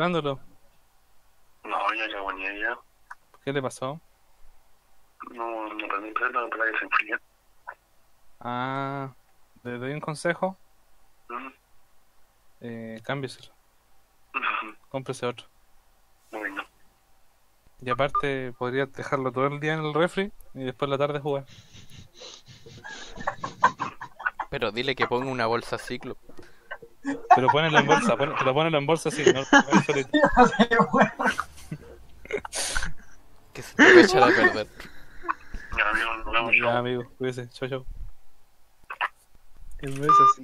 esperándolo. No, ya llevo ni ya. ¿Qué le pasó? No, no prendí pelo, pero ahí se enfría. Ah, le doy un consejo. Mm. Eh, cámbieselo. Cómprese otro. Bueno, Y aparte, podrías dejarlo todo el día en el refri y después la tarde jugar. Pero dile que ponga una bolsa ciclo. Pero ponelo en bolsa, pon- pero ponelo en bolsa así, no. Que se te va a echar a perder. ya amigo, nos vemos. Ya, amigo, cuídese. Chau, chau. En vez así.